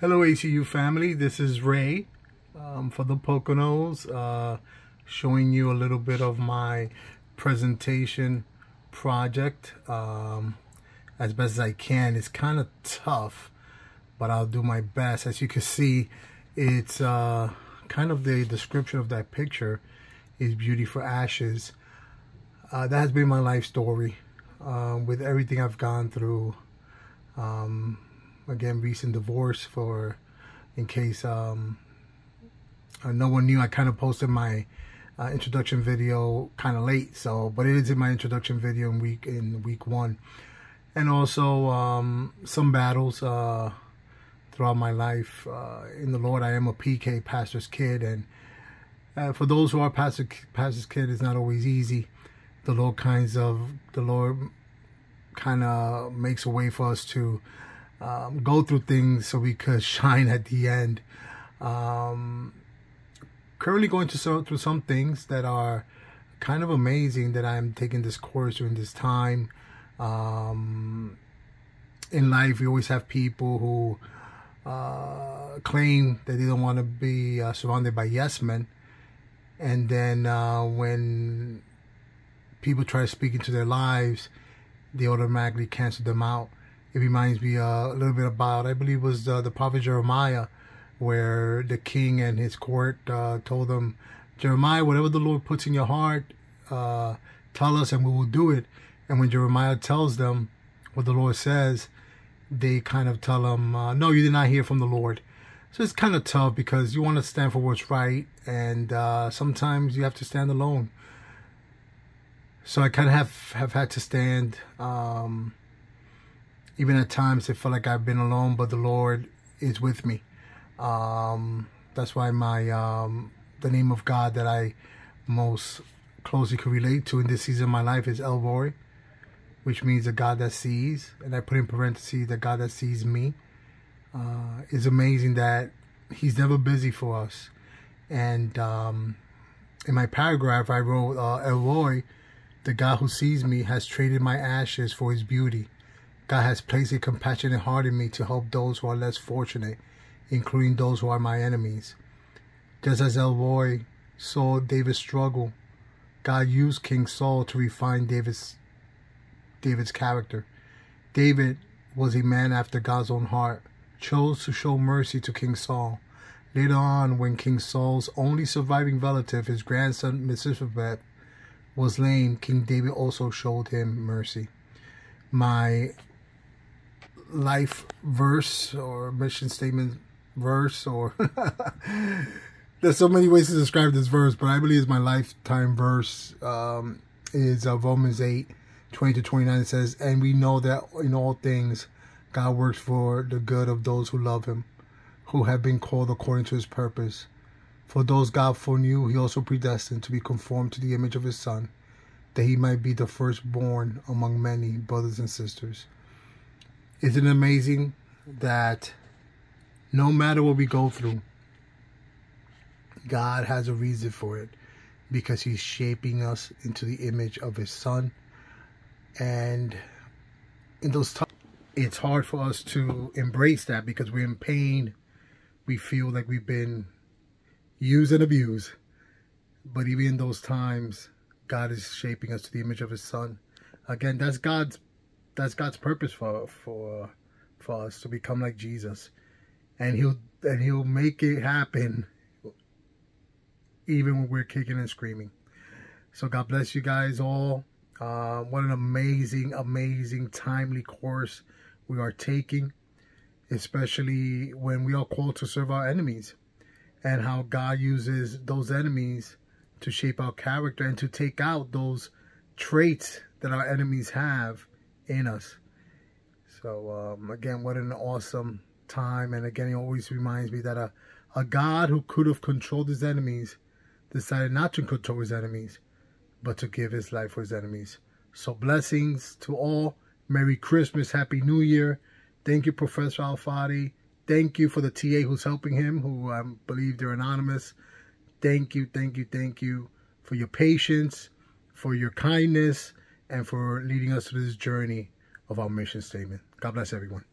Hello ACU family, this is Ray um, for the Poconos, uh, showing you a little bit of my presentation project um, as best as I can. It's kind of tough, but I'll do my best. As you can see, it's uh, kind of the description of that picture is Beauty for Ashes. Uh, that has been my life story uh, with everything I've gone through. Um, again recent divorce for in case um, uh, no one knew I kind of posted my uh, introduction video kind of late so but it is in my introduction video in week in week one. And also um, some battles uh, throughout my life uh, in the Lord. I am a PK pastor's kid and uh, for those who are pastor pastor's kid it's not always easy. The Lord kinds of the Lord kind of makes a way for us to um, go through things so we could shine at the end. Um, currently going to so, through some things that are kind of amazing that I'm taking this course during this time. Um, in life, we always have people who uh, claim that they don't want to be uh, surrounded by yes men. And then uh, when people try to speak into their lives, they automatically cancel them out it reminds me uh, a little bit about, I believe was uh, the prophet Jeremiah, where the king and his court uh, told them, Jeremiah, whatever the Lord puts in your heart, tell us and we will do it. And when Jeremiah tells them what the Lord says, they kind of tell him, uh, no, you did not hear from the Lord. So it's kind of tough because you want to stand for what's right, and uh, sometimes you have to stand alone. So I kind of have, have had to stand um, even at times it felt like I've been alone, but the Lord is with me. Um, that's why my um, the name of God that I most closely could relate to in this season of my life is El Roi, which means the God that sees. And I put in parentheses the God that sees me. Uh, it's amazing that He's never busy for us. And um, in my paragraph, I wrote, uh, El Roi, the God who sees me, has traded my ashes for His beauty. God has placed a compassionate heart in me to help those who are less fortunate, including those who are my enemies. Just as El Roi saw David's struggle, God used King Saul to refine David's, David's character. David was a man after God's own heart, chose to show mercy to King Saul. Later on, when King Saul's only surviving relative, his grandson Mephibosheth, was lame, King David also showed him mercy. My life verse or mission statement verse or there's so many ways to describe this verse but i believe it's my lifetime verse. Um, is uh, romans 8 20 to 29 it says and we know that in all things god works for the good of those who love him who have been called according to his purpose. For those god foreknew he also predestined to be conformed to the image of his son that he might be the firstborn among many brothers and sisters isn't it amazing that no matter what we go through, God has a reason for it because he's shaping us into the image of his son. And in those times, it's hard for us to embrace that because we're in pain. We feel like we've been used and abused. But even in those times, God is shaping us to the image of his son. Again, that's God's that's God's purpose for for for us to become like Jesus, and he'll and he'll make it happen, even when we're kicking and screaming. So God bless you guys all. Uh, what an amazing, amazing, timely course we are taking, especially when we are called to serve our enemies, and how God uses those enemies to shape our character and to take out those traits that our enemies have in us. So um, again, what an awesome time. And again, he always reminds me that a, a God who could have controlled his enemies decided not to control his enemies, but to give his life for his enemies. So blessings to all. Merry Christmas. Happy New Year. Thank you, Professor Alfati. Thank you for the TA who's helping him, who I um, believe they're anonymous. Thank you, thank you, thank you for your patience, for your kindness, and for leading us through this journey of our mission statement. God bless everyone.